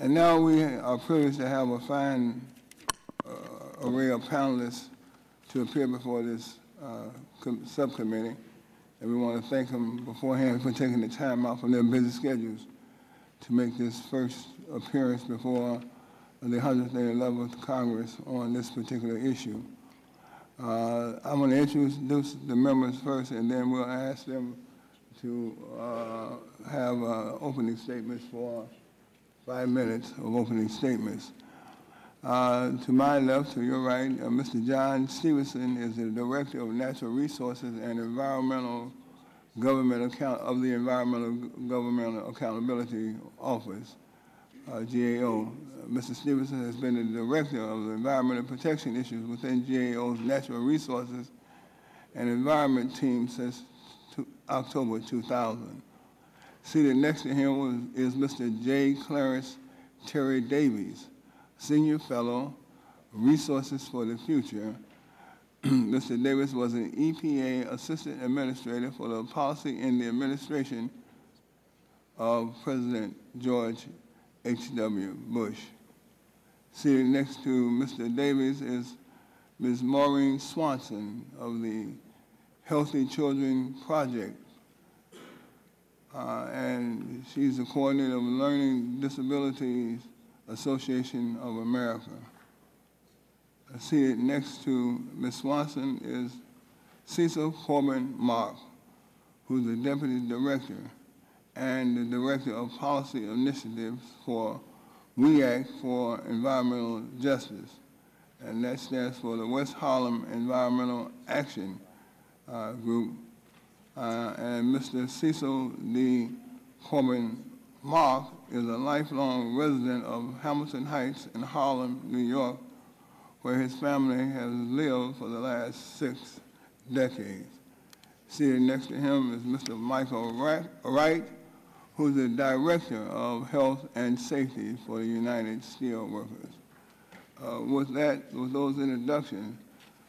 And now we are privileged to have a fine uh, array of panelists to appear before this uh, subcommittee. And we want to thank them beforehand for taking the time out from their busy schedules to make this first appearance before the 111th Congress on this particular issue. Uh, I'm going to introduce the members first, and then we'll ask them to uh, have uh, opening statements for five minutes of opening statements. Uh, to my left, to your right, uh, Mr. John Stephenson is the Director of Natural Resources and Environmental Government Account of the Environmental Governmental Accountability Office, uh, GAO. Uh, Mr. Stephenson has been the Director of the Environmental Protection Issues within GAO's Natural Resources and Environment Team since to October 2000. Seated next to him was, is Mr. J. Clarence Terry Davies, Senior Fellow, Resources for the Future. Mr. Davies was an EPA Assistant Administrator for the Policy in the Administration of President George H.W. Bush. Seated next to Mr. Davies is Ms. Maureen Swanson of the Healthy Children Project. Uh, and she's the coordinator of Learning Disabilities Association of America. Seated next to Ms. Swanson is Cecil Corbin Mark, who's the Deputy Director and the Director of Policy Initiatives for We Act for Environmental Justice. And that stands for the West Harlem Environmental Action uh, Group. Uh, and Mr. Cecil D. Corbin Mark is a lifelong resident of Hamilton Heights in Harlem, New York, where his family has lived for the last six decades. Seated next to him is Mr. Michael Wright, who's the Director of Health and Safety for the United Steelworkers. Uh, with that, with those introductions,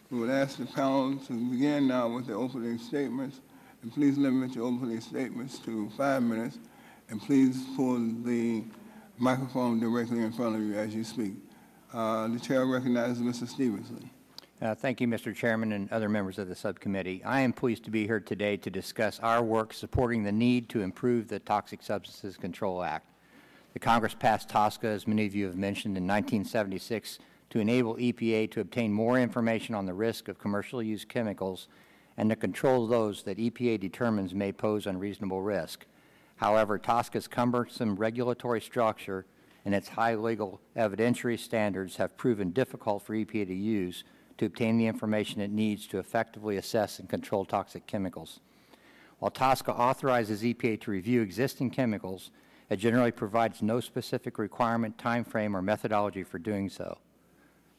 we would ask the panel to begin now with the opening statements. And please limit your opening statements to five minutes. And please pull the microphone directly in front of you as you speak. Uh, the chair recognizes Mr. Stephenson. Uh, thank you, Mr. Chairman and other members of the subcommittee. I am pleased to be here today to discuss our work supporting the need to improve the Toxic Substances Control Act. The Congress passed TSCA, as many of you have mentioned, in 1976 to enable EPA to obtain more information on the risk of commercial use chemicals and to control those that EPA determines may pose unreasonable risk. However, TSCA's cumbersome regulatory structure and its high legal evidentiary standards have proven difficult for EPA to use to obtain the information it needs to effectively assess and control toxic chemicals. While TSCA authorizes EPA to review existing chemicals, it generally provides no specific requirement, time frame, or methodology for doing so.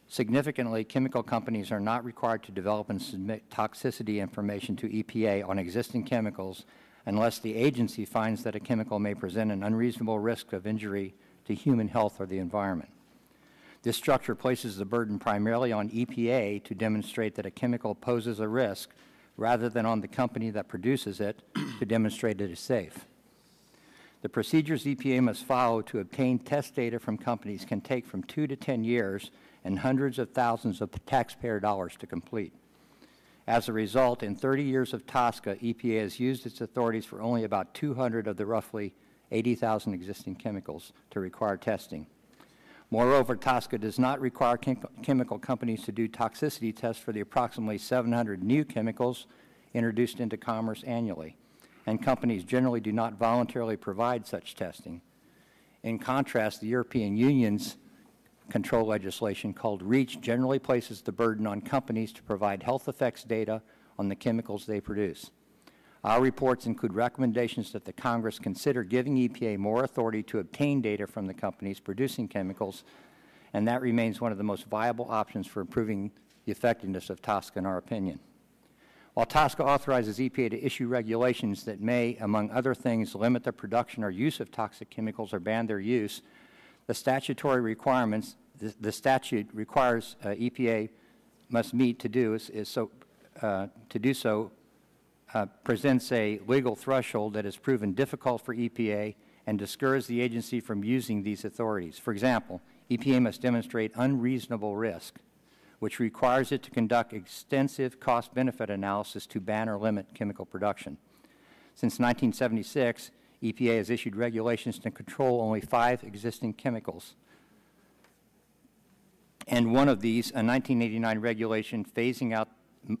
Significantly, chemical companies are not required to develop and submit toxicity information to EPA on existing chemicals unless the agency finds that a chemical may present an unreasonable risk of injury to human health or the environment. This structure places the burden primarily on EPA to demonstrate that a chemical poses a risk rather than on the company that produces it to demonstrate it is safe. The procedures EPA must follow to obtain test data from companies can take from two to 10 years and hundreds of thousands of taxpayer dollars to complete. As a result, in 30 years of TSCA, EPA has used its authorities for only about 200 of the roughly 80,000 existing chemicals to require testing. Moreover, TSCA does not require chem chemical companies to do toxicity tests for the approximately 700 new chemicals introduced into commerce annually, and companies generally do not voluntarily provide such testing. In contrast, the European Union's control legislation called REACH generally places the burden on companies to provide health effects data on the chemicals they produce. Our reports include recommendations that the Congress consider giving EPA more authority to obtain data from the companies producing chemicals, and that remains one of the most viable options for improving the effectiveness of TSCA in our opinion. While TSCA authorizes EPA to issue regulations that may, among other things, limit the production or use of toxic chemicals or ban their use, the statutory requirements the, the statute requires uh, EPA must meet to do is, is so uh, to do so uh, presents a legal threshold that has proven difficult for EPA and discourage the agency from using these authorities. For example, EPA must demonstrate unreasonable risk, which requires it to conduct extensive cost-benefit analysis to ban or limit chemical production. Since 1976, EPA has issued regulations to control only five existing chemicals. And one of these, a 1989 regulation phasing out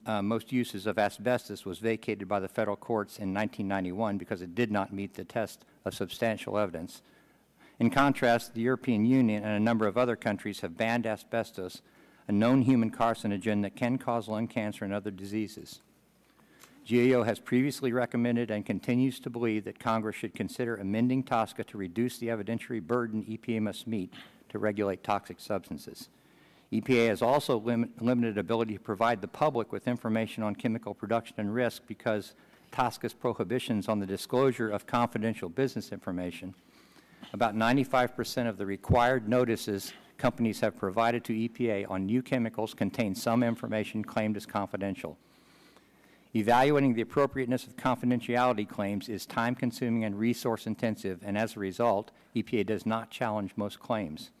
uh, most uses of asbestos, was vacated by the federal courts in 1991 because it did not meet the test of substantial evidence. In contrast, the European Union and a number of other countries have banned asbestos, a known human carcinogen that can cause lung cancer and other diseases. GAO has previously recommended and continues to believe that Congress should consider amending TSCA to reduce the evidentiary burden EPA must meet to regulate toxic substances. EPA has also lim limited ability to provide the public with information on chemical production and risk because TSCA's prohibitions on the disclosure of confidential business information. About 95 percent of the required notices companies have provided to EPA on new chemicals contain some information claimed as confidential. Evaluating the appropriateness of confidentiality claims is time-consuming and resource-intensive, and as a result, EPA does not challenge most claims.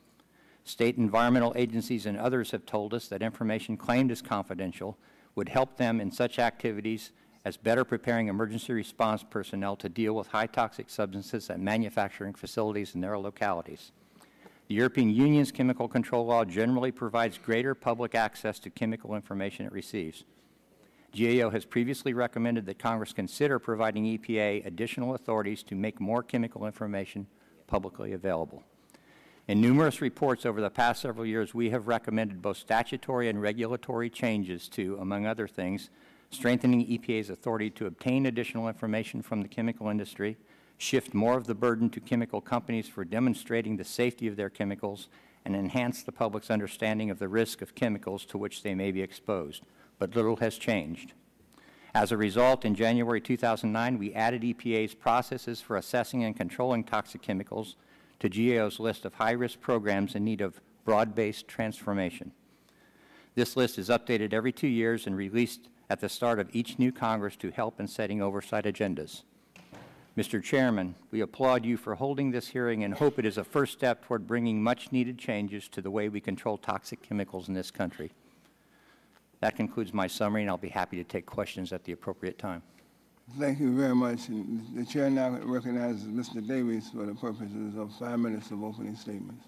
State environmental agencies and others have told us that information claimed as confidential would help them in such activities as better preparing emergency response personnel to deal with high toxic substances at manufacturing facilities in their localities. The European Union's chemical control law generally provides greater public access to chemical information it receives. GAO has previously recommended that Congress consider providing EPA additional authorities to make more chemical information publicly available. In numerous reports over the past several years, we have recommended both statutory and regulatory changes to, among other things, strengthening EPA's authority to obtain additional information from the chemical industry, shift more of the burden to chemical companies for demonstrating the safety of their chemicals, and enhance the public's understanding of the risk of chemicals to which they may be exposed but little has changed. As a result, in January 2009, we added EPA's processes for assessing and controlling toxic chemicals to GAO's list of high-risk programs in need of broad-based transformation. This list is updated every two years and released at the start of each new Congress to help in setting oversight agendas. Mr. Chairman, we applaud you for holding this hearing and hope it is a first step toward bringing much-needed changes to the way we control toxic chemicals in this country. That concludes my summary, and I'll be happy to take questions at the appropriate time. Thank you very much. And the chair now recognizes Mr. Davies for the purposes of five minutes of opening statements.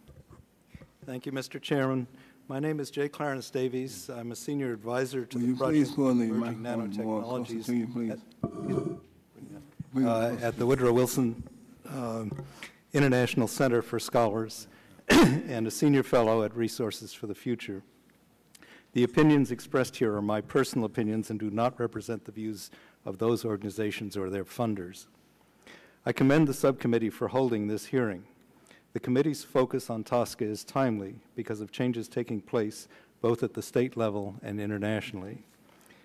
Thank you, Mr. Chairman. My name is Jay Clarence Davies. I'm a senior advisor to Will the you Project please pull the Emerging microphone more closer Nanotechnologies you, please? at, uh, at the Woodrow Wilson um, International Center for Scholars and a senior fellow at Resources for the Future. The opinions expressed here are my personal opinions and do not represent the views of those organizations or their funders. I commend the subcommittee for holding this hearing. The committee's focus on TSCA is timely because of changes taking place both at the state level and internationally.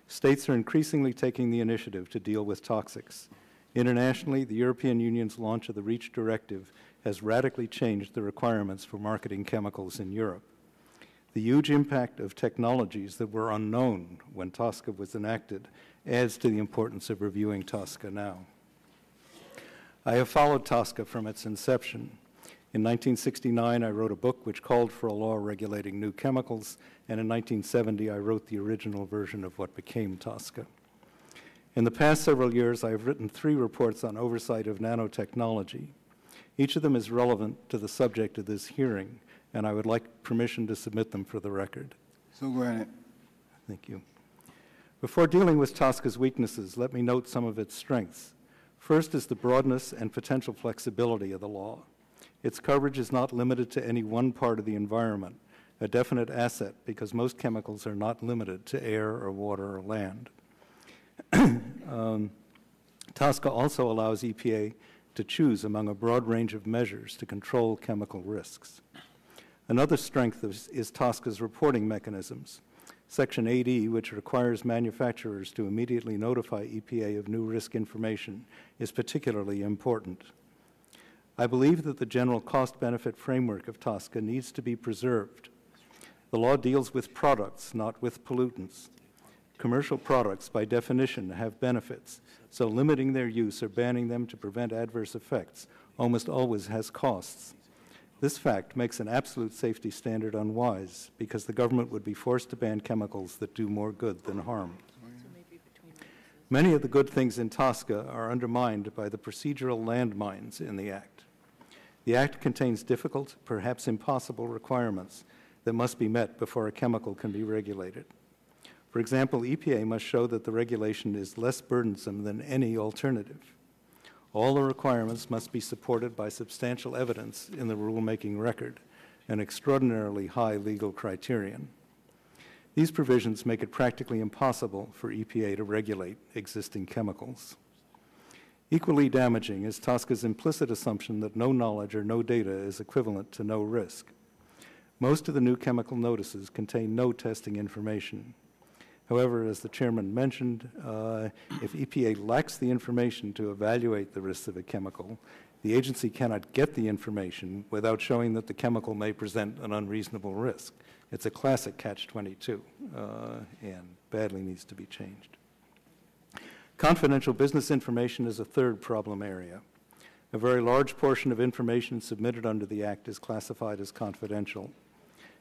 States are increasingly taking the initiative to deal with toxics. Internationally, the European Union's launch of the REACH directive has radically changed the requirements for marketing chemicals in Europe. The huge impact of technologies that were unknown when TSCA was enacted adds to the importance of reviewing TSCA now. I have followed TSCA from its inception. In 1969, I wrote a book which called for a law regulating new chemicals, and in 1970, I wrote the original version of what became TSCA. In the past several years, I have written three reports on oversight of nanotechnology. Each of them is relevant to the subject of this hearing, and I would like permission to submit them for the record. So granted. Thank you. Before dealing with TSCA's weaknesses, let me note some of its strengths. First is the broadness and potential flexibility of the law. Its coverage is not limited to any one part of the environment, a definite asset because most chemicals are not limited to air or water or land. um, TSCA also allows EPA to choose among a broad range of measures to control chemical risks. Another strength is, is TSCA's reporting mechanisms. Section 8E, which requires manufacturers to immediately notify EPA of new risk information, is particularly important. I believe that the general cost-benefit framework of TSCA needs to be preserved. The law deals with products, not with pollutants. Commercial products, by definition, have benefits, so limiting their use or banning them to prevent adverse effects almost always has costs. This fact makes an absolute safety standard unwise because the government would be forced to ban chemicals that do more good than harm. Many of the good things in TSCA are undermined by the procedural landmines in the Act. The Act contains difficult, perhaps impossible requirements that must be met before a chemical can be regulated. For example, EPA must show that the regulation is less burdensome than any alternative. All the requirements must be supported by substantial evidence in the rulemaking record, an extraordinarily high legal criterion. These provisions make it practically impossible for EPA to regulate existing chemicals. Equally damaging is TSCA's implicit assumption that no knowledge or no data is equivalent to no risk. Most of the new chemical notices contain no testing information. However, as the chairman mentioned, uh, if EPA lacks the information to evaluate the risks of a chemical, the agency cannot get the information without showing that the chemical may present an unreasonable risk. It's a classic catch-22 uh, and badly needs to be changed. Confidential business information is a third problem area. A very large portion of information submitted under the Act is classified as confidential.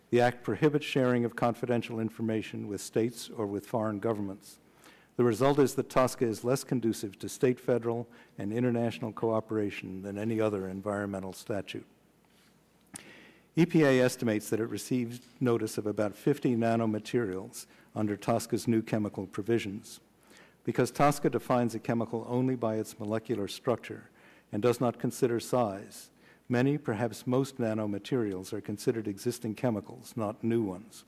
The Act prohibits sharing of confidential information with states or with foreign governments. The result is that TSCA is less conducive to state, federal, and international cooperation than any other environmental statute. EPA estimates that it received notice of about 50 nanomaterials under TSCA's new chemical provisions. Because TSCA defines a chemical only by its molecular structure and does not consider size, many, perhaps most nanomaterials are considered existing chemicals, not new ones.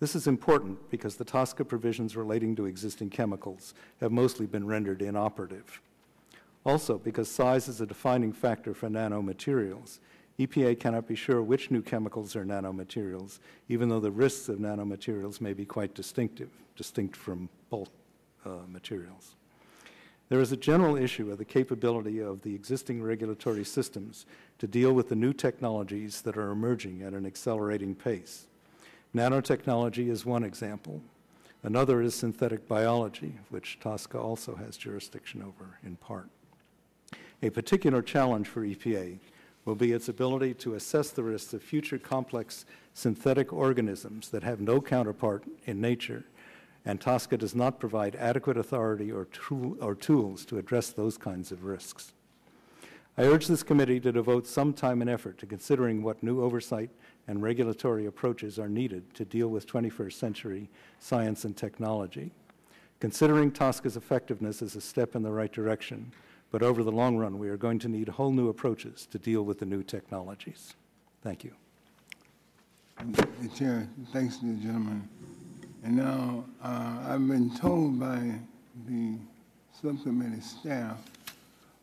This is important because the TSCA provisions relating to existing chemicals have mostly been rendered inoperative. Also, because size is a defining factor for nanomaterials, EPA cannot be sure which new chemicals are nanomaterials, even though the risks of nanomaterials may be quite distinctive, distinct from bulk uh, materials. There is a general issue of the capability of the existing regulatory systems to deal with the new technologies that are emerging at an accelerating pace. Nanotechnology is one example. Another is synthetic biology, which TSCA also has jurisdiction over in part. A particular challenge for EPA will be its ability to assess the risks of future complex synthetic organisms that have no counterpart in nature, and TSCA does not provide adequate authority or, or tools to address those kinds of risks. I urge this committee to devote some time and effort to considering what new oversight and regulatory approaches are needed to deal with 21st century science and technology. Considering TSCA's effectiveness is a step in the right direction, but over the long run, we are going to need whole new approaches to deal with the new technologies. Thank you. Chair, thanks to the gentleman. And now, uh, I've been told by the subcommittee staff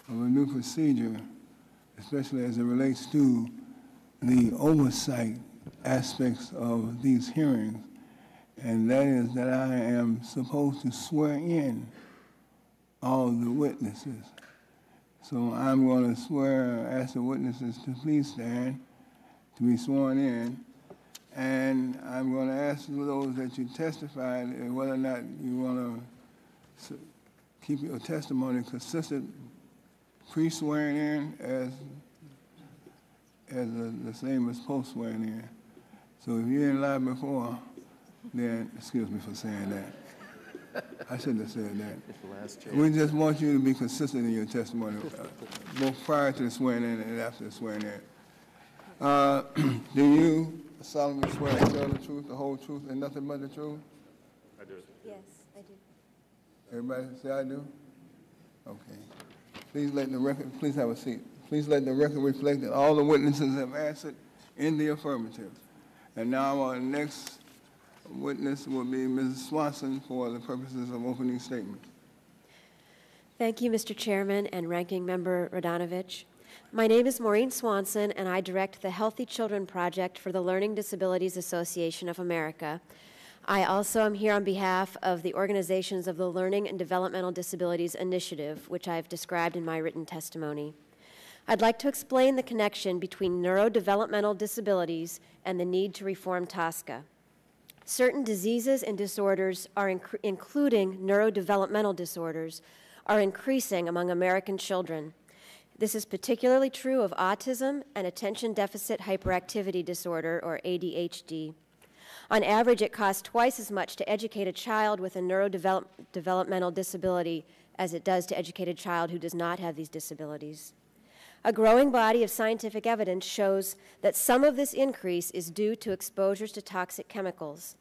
of a new procedure, especially as it relates to the oversight aspects of these hearings, and that is that I am supposed to swear in all the witnesses. So I'm going to swear, ask the witnesses to please stand to be sworn in. And I'm going to ask those that you testified uh, whether or not you want to keep your testimony consistent pre-swearing in as as the, the same as post-swearing in. So if you didn't lie before, then excuse me for saying that. I shouldn't have said that. We just want you to be consistent in your testimony, uh, both prior to the swearing in and after the swearing in. Uh, do you solemnly swear to tell the truth, the whole truth, and nothing but the truth? I do. Yes, I do. Everybody say I do? Okay. Please let the record, please have a seat. Please let the record reflect that all the witnesses have answered in the affirmative. And now our next witness will be Mrs. Swanson for the purposes of opening statement. Thank you, Mr. Chairman and Ranking Member Radanovich. My name is Maureen Swanson, and I direct the Healthy Children Project for the Learning Disabilities Association of America. I also am here on behalf of the organizations of the Learning and Developmental Disabilities Initiative, which I have described in my written testimony. I'd like to explain the connection between neurodevelopmental disabilities and the need to reform TSCA. Certain diseases and disorders, are inc- including neurodevelopmental disorders, are increasing among American children. This is particularly true of autism and attention deficit hyperactivity disorder, or ADHD. On average, it costs twice as much to educate a child with a neurodevelopmental disability as it does to educate a child who does not have these disabilities. A growing body of scientific evidence shows that some of this increase is due to exposures to toxic chemicals.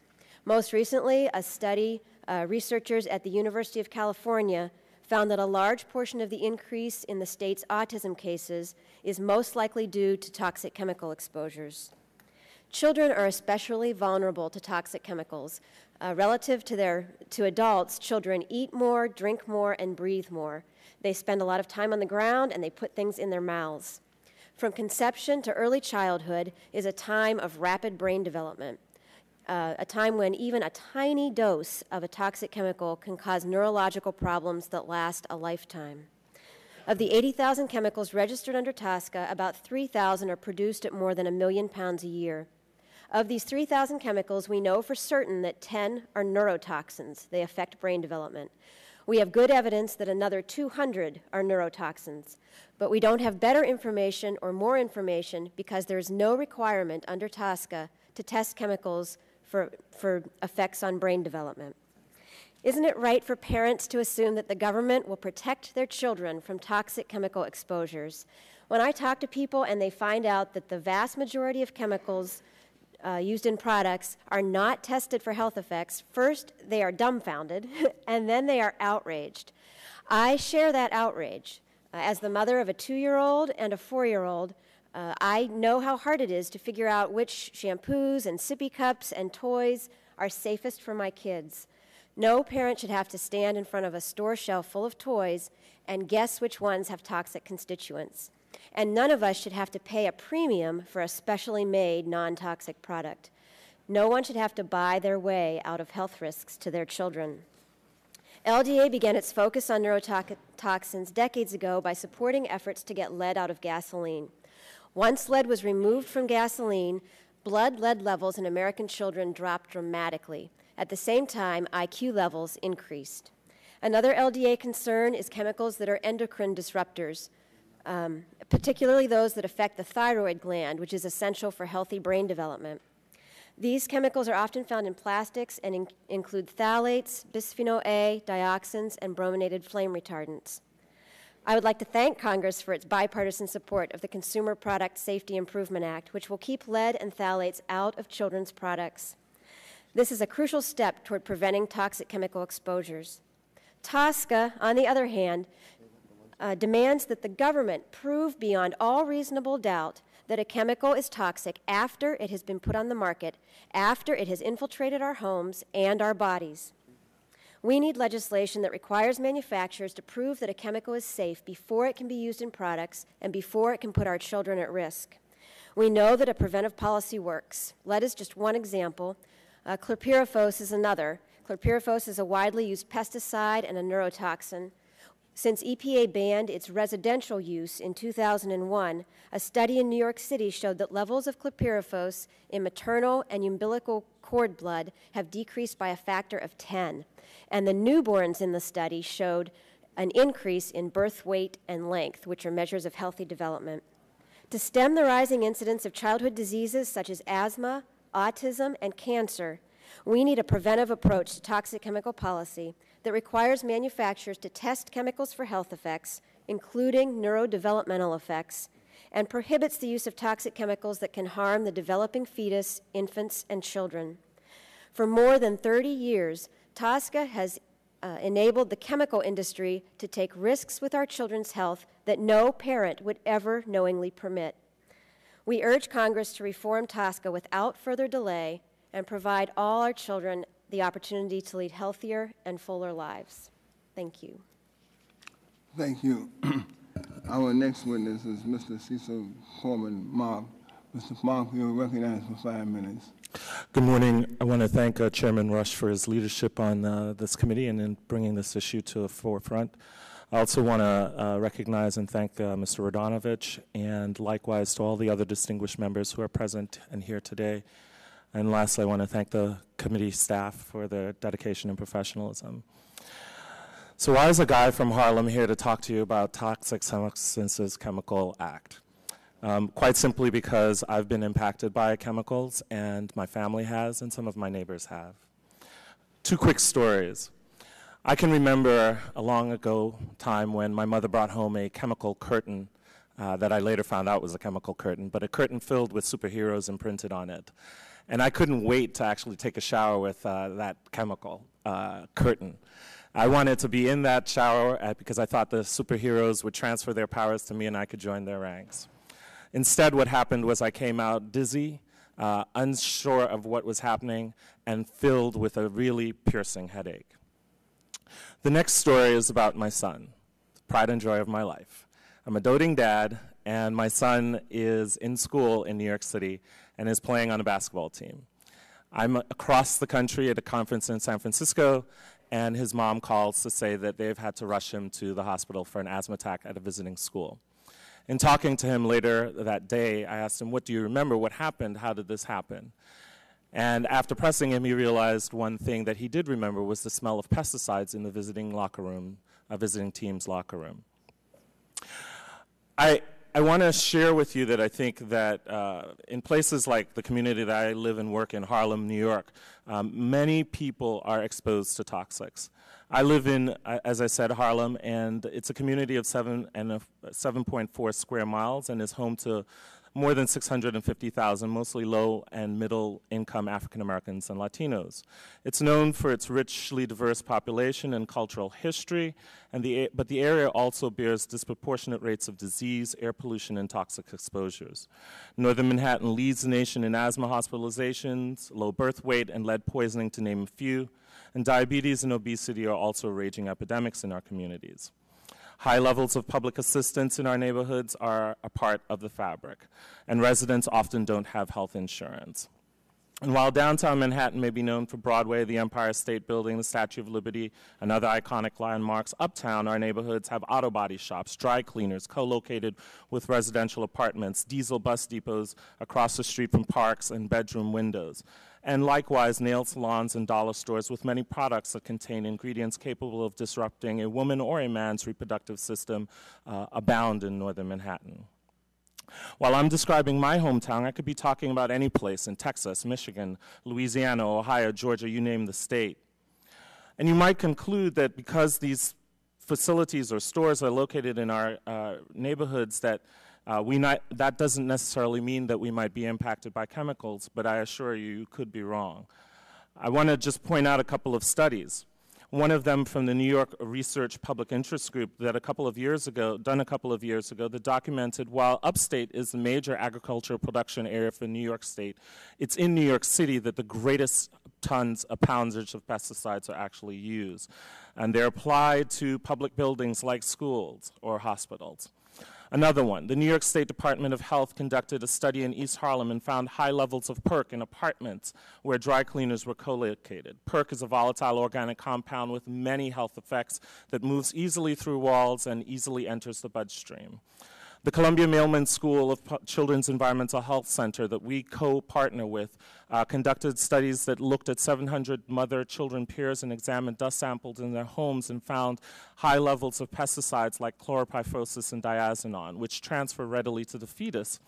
Most recently, a study, uh, researchers at the University of California found that a large portion of the increase in the state's autism cases is most likely due to toxic chemical exposures. Children are especially vulnerable to toxic chemicals. Uh, relative to, their, to adults, children eat more, drink more, and breathe more. They spend a lot of time on the ground and they put things in their mouths. From conception to early childhood is a time of rapid brain development, uh, a time when even a tiny dose of a toxic chemical can cause neurological problems that last a lifetime. Of the 80,000 chemicals registered under TSCA, about 3,000 are produced at more than a million pounds a year. Of these 3,000 chemicals, we know for certain that 10 are neurotoxins. They affect brain development. We have good evidence that another 200 are neurotoxins, but we don't have better information or more information because there is no requirement under TSCA to test chemicals for, for effects on brain development. Isn't it right for parents to assume that the government will protect their children from toxic chemical exposures? When I talk to people and they find out that the vast majority of chemicals uh, used in products are not tested for health effects, first they are dumbfounded and then they are outraged. I share that outrage. Uh, as the mother of a two year old and a four year old, uh, I know how hard it is to figure out which shampoos and sippy cups and toys are safest for my kids. No parent should have to stand in front of a store shelf full of toys and guess which ones have toxic constituents and none of us should have to pay a premium for a specially made non toxic product. No one should have to buy their way out of health risks to their children. LDA began its focus on neurotoxins decades ago by supporting efforts to get lead out of gasoline. Once lead was removed from gasoline, blood lead levels in American children dropped dramatically. At the same time, IQ levels increased. Another LDA concern is chemicals that are endocrine disruptors, um, particularly those that affect the thyroid gland, which is essential for healthy brain development. These chemicals are often found in plastics and in include phthalates, bisphenol A, dioxins, and brominated flame retardants. I would like to thank Congress for its bipartisan support of the Consumer Product Safety Improvement Act, which will keep lead and phthalates out of children's products. This is a crucial step toward preventing toxic chemical exposures. TSCA, on the other hand, uh, demands that the government prove beyond all reasonable doubt that a chemical is toxic after it has been put on the market, after it has infiltrated our homes and our bodies. We need legislation that requires manufacturers to prove that a chemical is safe before it can be used in products and before it can put our children at risk. We know that a preventive policy works. Lead is just one example. Uh, chlorpyrifos is another. Chlorpyrifos is a widely used pesticide and a neurotoxin. Since EPA banned its residential use in 2001, a study in New York City showed that levels of chlorpyrifos in maternal and umbilical cord blood have decreased by a factor of 10. And the newborns in the study showed an increase in birth weight and length, which are measures of healthy development. To stem the rising incidence of childhood diseases such as asthma, autism, and cancer, we need a preventive approach to toxic chemical policy that requires manufacturers to test chemicals for health effects, including neurodevelopmental effects, and prohibits the use of toxic chemicals that can harm the developing fetus, infants, and children. For more than 30 years, TSCA has uh, enabled the chemical industry to take risks with our children's health that no parent would ever knowingly permit. We urge Congress to reform TSCA without further delay and provide all our children the opportunity to lead healthier and fuller lives. Thank you. Thank you. Our next witness is Mr. Cecil Coleman Mark. Mr. Mark, you're recognized for five minutes. Good morning. I want to thank uh, Chairman Rush for his leadership on uh, this committee and in bringing this issue to the forefront. I also want to uh, recognize and thank uh, Mr. Radanovich and likewise to all the other distinguished members who are present and here today and lastly, I want to thank the committee staff for their dedication and professionalism. So why is a guy from Harlem here to talk to you about Toxic Substances Chemical Act? Um, quite simply because I've been impacted by chemicals, and my family has, and some of my neighbors have. Two quick stories. I can remember a long ago time when my mother brought home a chemical curtain uh, that I later found out was a chemical curtain, but a curtain filled with superheroes imprinted on it. And I couldn't wait to actually take a shower with uh, that chemical uh, curtain. I wanted to be in that shower uh, because I thought the superheroes would transfer their powers to me and I could join their ranks. Instead, what happened was I came out dizzy, uh, unsure of what was happening, and filled with a really piercing headache. The next story is about my son, pride and joy of my life. I'm a doting dad, and my son is in school in New York City and is playing on a basketball team. I'm across the country at a conference in San Francisco, and his mom calls to say that they've had to rush him to the hospital for an asthma attack at a visiting school. In talking to him later that day, I asked him, What do you remember? What happened? How did this happen? And after pressing him, he realized one thing that he did remember was the smell of pesticides in the visiting locker room, a visiting team's locker room. I, I want to share with you that I think that uh, in places like the community that I live and work in, Harlem, New York, um, many people are exposed to toxics. I live in, uh, as I said, Harlem, and it's a community of seven and 7.4 square miles, and is home to more than 650,000, mostly low and middle income African Americans and Latinos. It's known for its richly diverse population and cultural history, and the, but the area also bears disproportionate rates of disease, air pollution, and toxic exposures. Northern Manhattan leads the nation in asthma hospitalizations, low birth weight, and lead poisoning, to name a few, and diabetes and obesity are also raging epidemics in our communities. High levels of public assistance in our neighborhoods are a part of the fabric, and residents often don't have health insurance. And while downtown Manhattan may be known for Broadway, the Empire State Building, the Statue of Liberty, and other iconic landmarks, uptown our neighborhoods have auto body shops, dry cleaners, co-located with residential apartments, diesel bus depots across the street from parks and bedroom windows and likewise nail salons and dollar stores with many products that contain ingredients capable of disrupting a woman or a man's reproductive system uh, abound in northern Manhattan. While I'm describing my hometown, I could be talking about any place in Texas, Michigan, Louisiana, Ohio, Georgia, you name the state. And you might conclude that because these facilities or stores are located in our uh, neighborhoods that uh, we not, that doesn't necessarily mean that we might be impacted by chemicals, but I assure you, you could be wrong. I want to just point out a couple of studies. One of them from the New York Research Public Interest Group that a couple of years ago, done a couple of years ago, that documented while upstate is the major agricultural production area for New York State, it's in New York City that the greatest tons of poundage of pesticides are actually used. And they're applied to public buildings like schools or hospitals. Another one, the New York State Department of Health conducted a study in East Harlem and found high levels of PERC in apartments where dry cleaners were co-located. PERC is a volatile organic compound with many health effects that moves easily through walls and easily enters the bloodstream. The Columbia Mailman School of Children's Environmental Health Center that we co-partner with uh, conducted studies that looked at 700 mother-children peers and examined dust samples in their homes and found high levels of pesticides like chlorpyrifos and diazinon, which transfer readily to the fetus.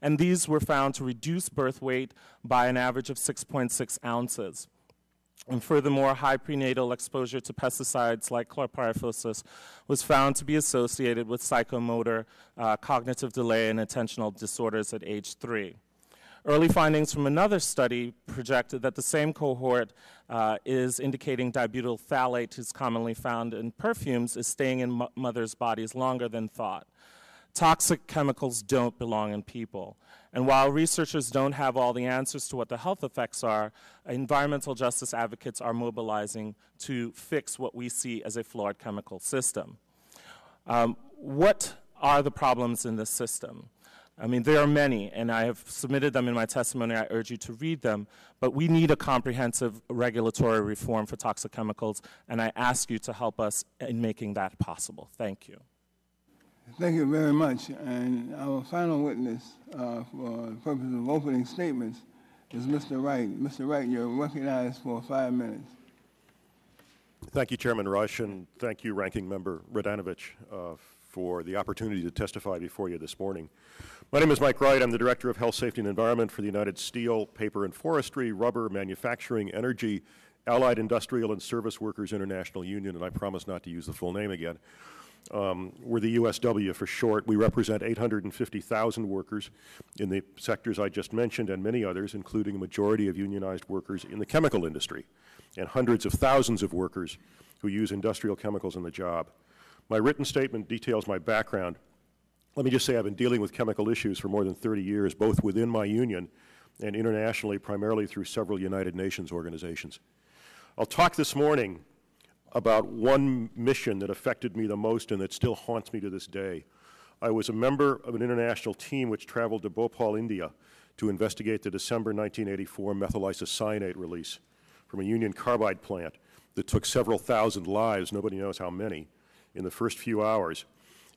And these were found to reduce birth weight by an average of 6.6 ounces. And furthermore, high prenatal exposure to pesticides like chlorpyrifos was found to be associated with psychomotor, uh, cognitive delay, and attentional disorders at age three. Early findings from another study projected that the same cohort uh, is indicating dibutyl phthalate, is commonly found in perfumes, is staying in mothers' bodies longer than thought. Toxic chemicals don't belong in people. And while researchers don't have all the answers to what the health effects are, environmental justice advocates are mobilizing to fix what we see as a flawed chemical system. Um, what are the problems in this system? I mean, there are many, and I have submitted them in my testimony. I urge you to read them. But we need a comprehensive regulatory reform for toxic chemicals, and I ask you to help us in making that possible. Thank you. Thank you very much. And our final witness uh, for the purpose of opening statements is Mr. Wright. Mr. Wright, you're recognized for five minutes. Thank you, Chairman Rush, and thank you, Ranking Member Radanovich, uh, for the opportunity to testify before you this morning. My name is Mike Wright. I'm the Director of Health, Safety, and Environment for the United Steel, Paper and Forestry, Rubber, Manufacturing, Energy, Allied Industrial and Service Workers International Union, and I promise not to use the full name again. Um, we're the USW for short. We represent 850,000 workers in the sectors I just mentioned and many others, including a majority of unionized workers in the chemical industry and hundreds of thousands of workers who use industrial chemicals in the job. My written statement details my background. Let me just say I've been dealing with chemical issues for more than 30 years, both within my union and internationally, primarily through several United Nations organizations. I'll talk this morning about one mission that affected me the most and that still haunts me to this day. I was a member of an international team which traveled to Bhopal, India to investigate the December 1984 methyl isocyanate release from a Union Carbide plant that took several thousand lives, nobody knows how many, in the first few hours,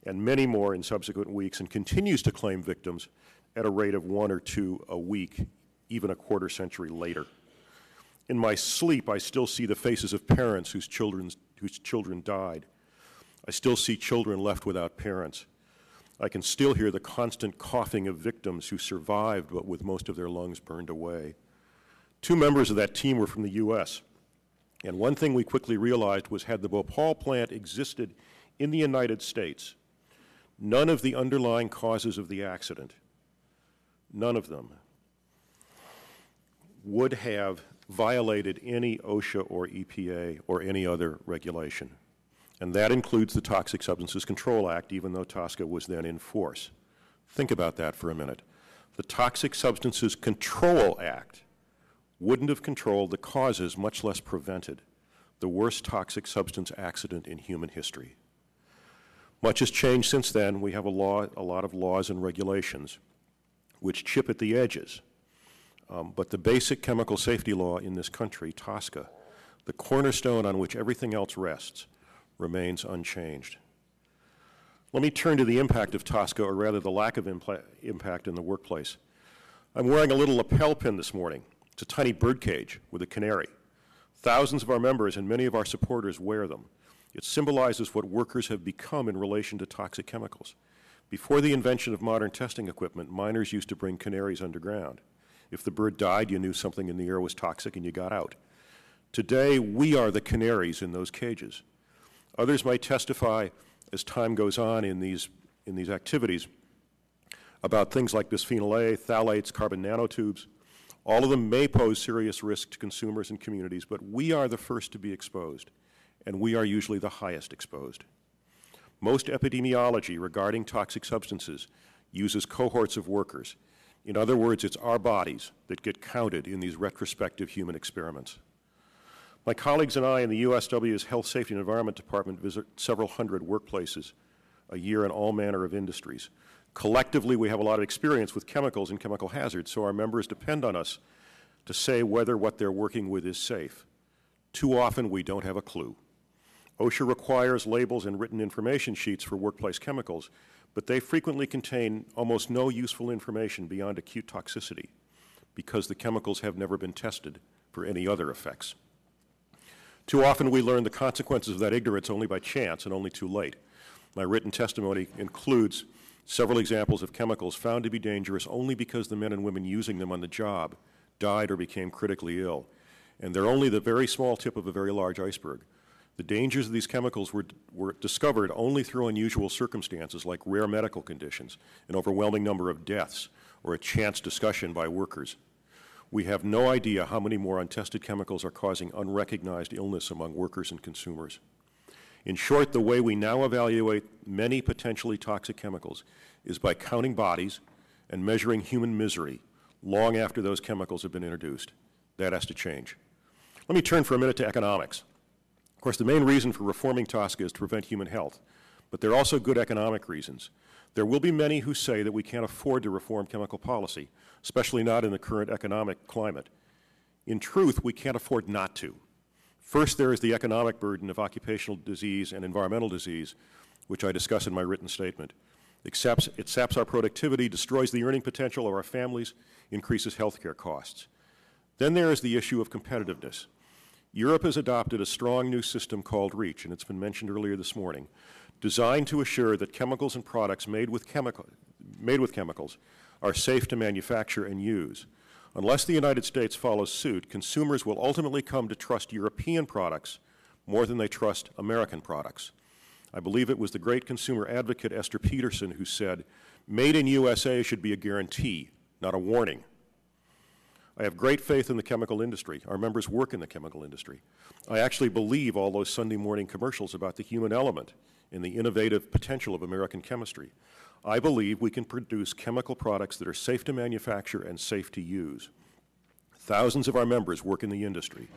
and many more in subsequent weeks, and continues to claim victims at a rate of one or two a week, even a quarter century later. In my sleep, I still see the faces of parents whose, children's, whose children died. I still see children left without parents. I can still hear the constant coughing of victims who survived but with most of their lungs burned away. Two members of that team were from the U.S. And one thing we quickly realized was had the Bhopal plant existed in the United States, none of the underlying causes of the accident, none of them, would have violated any OSHA or EPA or any other regulation. And that includes the Toxic Substances Control Act, even though TSCA was then in force. Think about that for a minute. The Toxic Substances Control Act wouldn't have controlled the causes, much less prevented, the worst toxic substance accident in human history. Much has changed since then. We have a, law, a lot of laws and regulations which chip at the edges. Um, but the basic chemical safety law in this country, TSCA, the cornerstone on which everything else rests, remains unchanged. Let me turn to the impact of TSCA, or rather the lack of impact in the workplace. I'm wearing a little lapel pin this morning. It's a tiny bird cage with a canary. Thousands of our members and many of our supporters wear them. It symbolizes what workers have become in relation to toxic chemicals. Before the invention of modern testing equipment, miners used to bring canaries underground. If the bird died, you knew something in the air was toxic and you got out. Today, we are the canaries in those cages. Others might testify as time goes on in these, in these activities about things like bisphenol A, phthalates, carbon nanotubes, all of them may pose serious risk to consumers and communities, but we are the first to be exposed, and we are usually the highest exposed. Most epidemiology regarding toxic substances uses cohorts of workers. In other words, it's our bodies that get counted in these retrospective human experiments. My colleagues and I in the USW's Health, Safety, and Environment Department visit several hundred workplaces a year in all manner of industries. Collectively, we have a lot of experience with chemicals and chemical hazards, so our members depend on us to say whether what they're working with is safe. Too often, we don't have a clue. OSHA requires labels and written information sheets for workplace chemicals, but they frequently contain almost no useful information beyond acute toxicity because the chemicals have never been tested for any other effects. Too often we learn the consequences of that ignorance only by chance and only too late. My written testimony includes several examples of chemicals found to be dangerous only because the men and women using them on the job died or became critically ill. And they're only the very small tip of a very large iceberg. The dangers of these chemicals were, were discovered only through unusual circumstances like rare medical conditions, an overwhelming number of deaths, or a chance discussion by workers. We have no idea how many more untested chemicals are causing unrecognized illness among workers and consumers. In short, the way we now evaluate many potentially toxic chemicals is by counting bodies and measuring human misery long after those chemicals have been introduced. That has to change. Let me turn for a minute to economics. Of course, the main reason for reforming TSCA is to prevent human health, but there are also good economic reasons. There will be many who say that we can't afford to reform chemical policy, especially not in the current economic climate. In truth, we can't afford not to. First, there is the economic burden of occupational disease and environmental disease, which I discuss in my written statement. It saps, it saps our productivity, destroys the earning potential of our families, increases health care costs. Then there is the issue of competitiveness. Europe has adopted a strong new system called REACH, and it's been mentioned earlier this morning, designed to assure that chemicals and products made with, made with chemicals are safe to manufacture and use. Unless the United States follows suit, consumers will ultimately come to trust European products more than they trust American products. I believe it was the great consumer advocate Esther Peterson who said, Made in USA should be a guarantee, not a warning. I have great faith in the chemical industry. Our members work in the chemical industry. I actually believe all those Sunday morning commercials about the human element and the innovative potential of American chemistry. I believe we can produce chemical products that are safe to manufacture and safe to use. Thousands of our members work in the industry.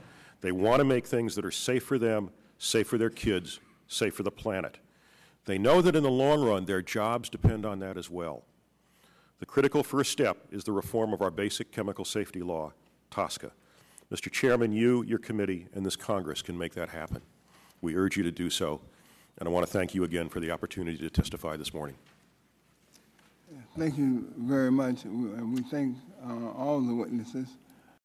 They want to make things that are safe for them, safe for their kids, safe for the planet. They know that in the long run, their jobs depend on that as well. The critical first step is the reform of our basic chemical safety law, TSCA. Mr. Chairman, you, your committee, and this Congress can make that happen. We urge you to do so, and I want to thank you again for the opportunity to testify this morning. Thank you very much, we thank uh, all the witnesses.